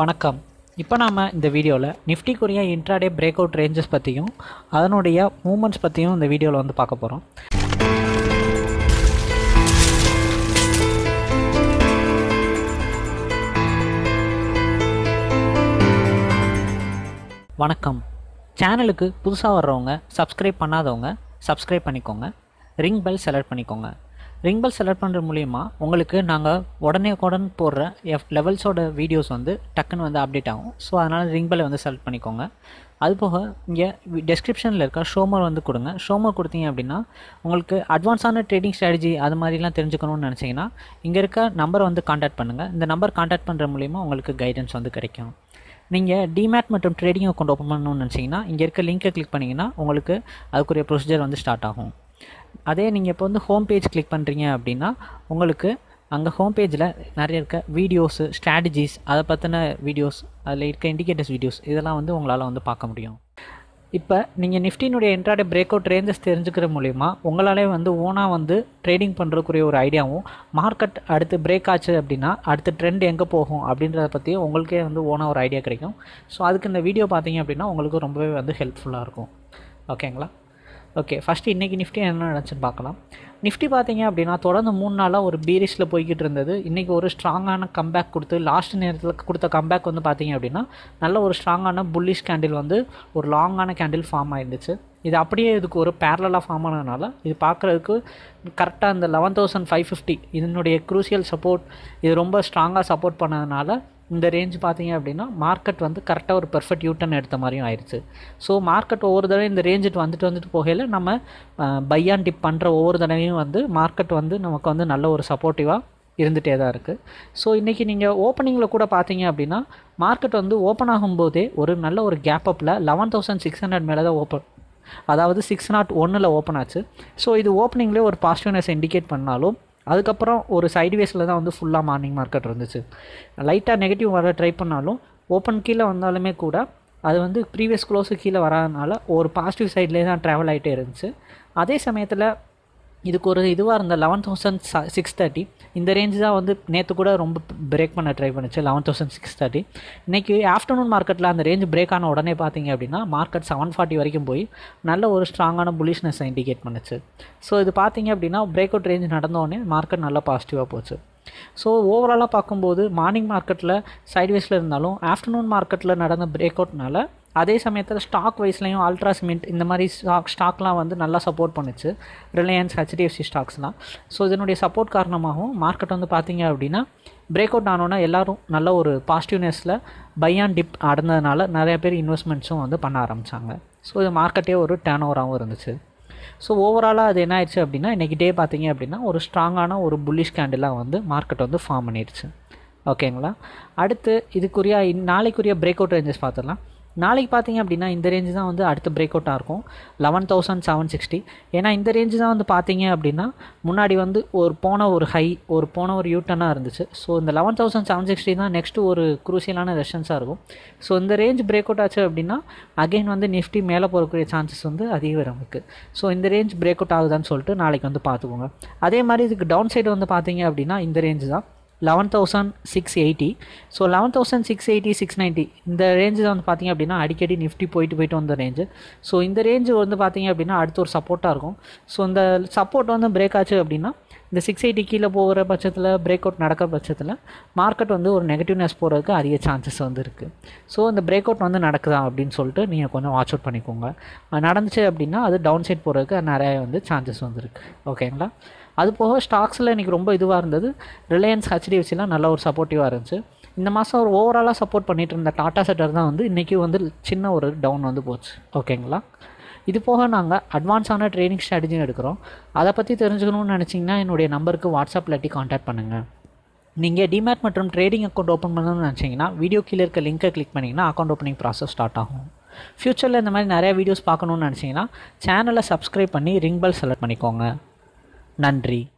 வணக்கம். இப்போ நாம் இந்த வீடியோவில் நிஃப்டிக்குரிய இன்ட்ராடே பிரேக் அவுட் ரேஞ்சஸ் பற்றியும் அதனுடைய மூமெண்ட்ஸ் பற்றியும் இந்த வீடியோவில் வந்து பார்க்க போகிறோம் வணக்கம். சேனலுக்கு புதுசாக வர்றவங்க சப்ஸ்கிரைப் பண்ணாதவங்க சப்ஸ்கிரைப் பண்ணிக்கோங்க. ரிங் பெல் செலக்ட் பண்ணிக்கோங்க. ரிங்பல் செலக்ட் பண்ணுற மூலிமா உங்களுக்கு நாங்கள் உடனே உடன் போடுற எஃப் லெவல்ஸோட வீடியோஸ் வந்து டக்குன்னு வந்து அப்டேட் ஆகும். ஸோ அதனால் ரிங் வந்து செலக்ட் பண்ணிக்கோங்க. அது போக இங்கே டெஸ்கிரிப்ஷனில் இருக்க ஷோமர் வந்து கொடுங்க. ஷோமர் கொடுத்தீங்க அப்படின்னா உங்களுக்கு அட்வான்ஸான ட்ரேடிங் ஸ்ட்ராட்டஜி அது மாதிரிலாம் தெரிஞ்சுக்கணும்னு நினச்சிங்கன்னா இங்கே இருக்க நம்பரை வந்து காண்டாக்ட் பண்ணுங்கள் இந்த நம்பர் காண்டாக்ட் பண்ணுற மூலிமா உங்களுக்கு கைடன்ஸ் வந்து கிடைக்கும். நீங்கள் டிமேட் மற்றும் ட்ரேடிங் அக்கௌண்ட் ஓப்பன் பண்ணணும்னு நினச்சிங்கன்னா இங்கே இருக்க லிங்க்கை கிளிக் பண்ணிங்கன்னா உங்களுக்கு அதுக்குரிய ப்ரொசீஜர் வந்து ஸ்டார்ட் ஆகும். அதே நீங்கள் இப்போ வந்து ஹோம் பேஜ் கிளிக் பண்ணுறீங்க அப்படின்னா உங்களுக்கு அங்கே ஹோம் பேஜில் நிறைய இருக்க வீடியோஸு ஸ்ட்ராட்டஜிஸ் அதை பற்றின வீடியோஸ் அதில் இருக்க இண்டிகேட்டர்ஸ் வீடியோஸ் இதெல்லாம் வந்து உங்களால் வந்து பார்க்க முடியும். இப்போ நீங்கள் நிஃப்டினுடைய இன்ட்ராடே பிரேக் அவுட் ரேஞ்சஸ் தெரிஞ்சுக்கிற மூலிமா உங்களாலே வந்து ஓனாக வந்து ட்ரேடிங் பண்ணுறதுக்குரிய ஒரு ஐடியாவும் மார்க்கெட் அடுத்து பிரேக் ஆச்சு அப்படின்னா அடுத்த ட்ரெண்ட் எங்கே போகும் அப்படின்றத பற்றியும் உங்களுக்கே வந்து ஓனாக ஒரு ஐடியா கிடைக்கும். ஸோ அதுக்கு இந்த வீடியோ பார்த்தீங்க அப்படின்னா உங்களுக்கு ரொம்பவே வந்து ஹெல்ப்ஃபுல்லாக இருக்கும். ஓகேங்களா ஓகே ஃபஸ்ட்டு இன்றைக்கி நிஃப்டி என்ன நினச்சின்னு பார்க்கலாம். நிஃப்டி பார்த்தீங்க அப்படின்னா தொடர்ந்து மூணு நாளாக ஒரு பீரிஸில் போய்கிட்டு இருந்தது. இன்றைக்கி ஒரு ஸ்ட்ராங்கான கம்பேக் கொடுத்து லாஸ்ட் நேரத்தில் கொடுத்த கம்பேக் வந்து பார்த்தீங்க அப்படின்னா நல்ல ஒரு ஸ்ட்ராங்கான புல்லிஷ் கேண்டில் வந்து ஒரு லாங்கான கேண்டில் ஃபார்ம் ஆயிருந்துச்சு. இது அப்படியே இதுக்கு ஒரு பேரலாக ஃபார்ம் ஆனதுனால இது பார்க்குறதுக்கு கரெக்டாக இந்த லெவன் தௌசண்ட் ஃபைவ் ஃபிஃப்டி இதனுடைய க்ரூசியல் சப்போர்ட் இது ரொம்ப ஸ்ட்ராங்காக சப்போர்ட் பண்ணதுனால இந்த ரேஞ்ச் பார்த்தீங்க அப்படின்னா மார்க்கெட் வந்து கரெக்டாக ஒரு பெர்ஃபெக்ட் யூட்டன் எடுத்த மாதிரியும் ஆயிடுச்சு ஸோ மார்க்கெட் ஒவ்வொரு தடவை இந்த ரேஞ்சுட்டு வந்துட்டு வந்துட்டு போகையில் நம்ம பையான் டிப் பண்ணுற ஒவ்வொரு தடவையும் வந்து மார்க்கெட் வந்து நமக்கு வந்து நல்ல ஒரு சப்போர்ட்டிவாக இருந்துகிட்டே தான் இருக்குது ஸோ இன்றைக்கி நீங்கள் ஓப்பனிங்கில் கூட பார்த்தீங்க அப்படின்னா மார்க்கெட் வந்து ஓப்பன் ஆகும்போதே ஒரு நல்ல ஒரு கேப் அப்பில் லெவன் தௌசண்ட் சிக்ஸ் ஹண்ட்ரட் மேலே தான் ஓப்பன் அதாவது சிக்ஸ் நாட் ஒன்னில் ஓப்பன் ஆச்சு. ஸோ இது ஓப்பனிங்லேயே ஒரு பாசிட்டிவ்னஸ் இண்டிகேட் பண்ணாலும் அதுக்கப்புறம் ஒரு சைட்வேஸில் தான் வந்து ஃபுல்லாக மார்னிங் மார்க்கெட் இருந்துச்சு. லைட்டாக நெகட்டிவ் வர ட்ரை பண்ணாலும் ஓப்பன் கீழே வந்தாலுமே கூட அது வந்து ப்ரீவியஸ் க்ளோஸு கீழே வராதனால ஒரு பாசிட்டிவ் சைட்லேயே தான் ட்ராவல் ஆகிட்டே இருந்துச்சு. அதே சமயத்தில் இதுக்கு ஒரு இதுவாக இருந்த லெவன் தௌசண்ட் சிக்ஸ் தேர்ட்டி இந்த ரேஞ்சு தான் வந்து நேற்று கூட ரொம்ப பிரேக் பண்ண ட்ரை பண்ணுச்சு லெவன் தௌசண்ட் சிக்ஸ் தேர்ட்டி இன்றைக்கி ஆஃப்டர்நூன் மார்க்கெட்டில் அந்த ரேஞ்ச் பிரேக் ஆன உடனே பார்த்தீங்க அப்படின்னா மார்க்கெட் செவன் ஃபார்ட்டி வரைக்கும் போய் நல்ல ஒரு ஸ்ட்ராங்கான புலிஷ்னஸை இண்டிகேட் பண்ணுச்சு. ஸோ இது பார்த்தீங்க அப்படின்னா பிரேக் அவுட் ரேஞ்ச் நடந்தோடனே மார்க்கெட் நல்லா பாசிட்டிவாக போச்சு. ஸோ ஓவராலாக பார்க்கும்போது மார்னிங் மார்க்கெட்டில் சைட்வேஸில் இருந்தாலும் ஆஃப்டர்நூன் மார்க்கெட்டில் நடந்த பிரேக் அவுட்னால அதே சமயத்தில் ஸ்டாக் வைஸ்லையும் அல்ட்ரா சிமெண்ட் இந்த மாதிரி ஸ்டாக் ஸ்டாக்லாம் வந்து நல்லா சப்போர்ட் பண்ணுச்சு. ரிலையன்ஸ் ஹெச்டிஎஃப்சி ஸ்டாக்ஸ்லாம் ஸோ இதனுடைய சப்போர்ட் காரணமாகவும் மார்க்கெட் வந்து பார்த்தீங்க அப்படின்னா பிரேக் அவுட் ஆனோன்னா எல்லோரும் நல்ல ஒரு பாசிட்டிவ்னஸில் பையான் டிப் அடந்ததுனால நிறைய பேர் இன்வெஸ்ட்மெண்ட்ஸும் வந்து பண்ண ஆரம்பித்தாங்க ஸோ இது மார்க்கெட்டே ஒரு டேர்ன் ஓவராகவும் இருந்துச்சு ஸோ ஓவராலாக அது என்ன ஆயிடுச்சு அப்படின்னா இன்றைக்கி டே பார்த்தீங்க அப்படின்னா ஒரு ஸ்ட்ராங்கான ஒரு புல்லிஷ் கேண்டிலாக வந்து மார்க்கெட் வந்து ஃபார்ம் பண்ணிடுச்சு. ஓகேங்களா அடுத்து இதுக்குரிய நாளைக்குரிய பிரேக் அவுட் ரேஞ்சஸ் பார்த்துடலாம் நாளைக்கு பார்த்தீங்க அப்படின்னா இந்த ரேஞ்சு தான் வந்து அடுத்த பிரேக் அவுட்டாக இருக்கும். லெவன் தௌசண்ட் செவன் சிக்ஸ்டி ஏன்னா இந்த ரேஞ்சு தான் வந்து பார்த்தீங்க அப்படின்னா முன்னாடி வந்து ஒரு போன ஒரு ஹை ஒரு போன ஒரு யூட்டனாக இருந்துச்சு. ஸோ இந்த லெவன் தௌசண்ட் செவன் சிக்ஸ்டி தான் நெக்ஸ்ட்டு ஒரு குரூசியலான ரெஷன்ஸாக இருக்கும். ஸோ இந்த ரேஞ்ச் பிரேக் அவுட் ஆச்சு அப்படின்னா அகைன் வந்து நிஃப்டி மேலே போகக்கூடிய சான்சஸ் வந்து அதிகம் இருக்குது ஸோ இந்த ரேஞ்ச் பிரேக் அவுட் ஆகுதான்னு சொல்லிட்டு நாளைக்கு வந்து பார்த்துக்கோங்க. அதே மாதிரி இதுக்கு டவுன் சைடு வந்து பார்த்தீங்க அப்படின்னா இந்த ரேஞ்சு தான். Eleven thousand six eighty so eleven thousand six eighty six ninety இந்த ரேஞ்சு வந்து பார்த்திங்க அப்படின்னா அடிக்கடி நிஃப்டி போயிட்டு போயிட்டு வந்த ரேஞ்சு ஸோ இந்த ரேஞ்சு வந்து பார்த்திங்க அப்படின்னா அடுத்து ஒரு சப்போர்ட்டாக இருக்கும். ஸோ இந்த சப்போர்ட் வந்து பிரேக் ஆச்சு அப்படின்னா இந்த சிக்ஸ் எயிட்டி கீழே போகிற பட்சத்தில் பிரேக் அவுட் நடக்கிற பட்சத்தில் மார்க்கெட் வந்து ஒரு நெகட்டிவ்னஸ் போகிறதுக்கு அதிக சான்சஸ் வந்து இருக்குது ஸோ இந்த பிரேக் அவுட் வந்து நடக்குதா அப்படின்னு சொல்லிட்டு நீங்கள் கொஞ்சம் வாட்ச் அவுட் பண்ணிக்கோங்க. நடந்துச்சு அப்படின்னா அது டவுன் சைட் போகிறதுக்கு நிறைய வந்து சான்சஸ் வந்துருக்கு ஓகேங்களா அது போக ஸ்டாக்ஸில் இன்றைக்கி ரொம்ப இதுவாக இருந்தது. ரிலையன்ஸ் ஹெச்டிஎஃப்சிலாம் நல்ல ஒரு சப்போர்ட்டிவாக இருந்துச்சு. இந்த மாதம் ஒரு ஓவராலாக சப்போர்ட் பண்ணிகிட்டு இருந்த டாட்டா செட்டர் தான் வந்து இன்றைக்கி வந்து சின்ன ஒரு டவுன் வந்து போச்சு. ஓகேங்களா இது போக நாங்கள் அட்வான்ஸான ட்ரைனிங் ஸ்ட்ராட்டஜியும் எடுக்கிறோம். அதை பற்றி தெரிஞ்சுக்கணும்னு நினச்சிங்கன்னா என்னுடைய நம்பருக்கு வாட்ஸ்அப் இல்லாட்டி காண்டாக்ட் பண்ணுங்கள் நீங்கள் டிமேட் மற்றும் ட்ரேடிங் அக்கௌண்ட் ஓப்பன் பண்ணணும்னு நினச்சிங்கன்னா வீடியோ கீழே இருக்க லிங்க்கை கிளிக் பண்ணிங்கன்னா அக்கௌண்ட் ஓப்பனிங் ப்ராசஸ் ஸ்டார்ட் ஆகும். ஃப்யூச்சரில் இந்த மாதிரி நிறைய வீடியோஸ் பார்க்கணுன்னு நினச்சிங்கன்னா சேனலை சப்ஸ்கிரைப் பண்ணி ரிங் பெல் செலக்ட் பண்ணிக்கோங்க. நன்றி.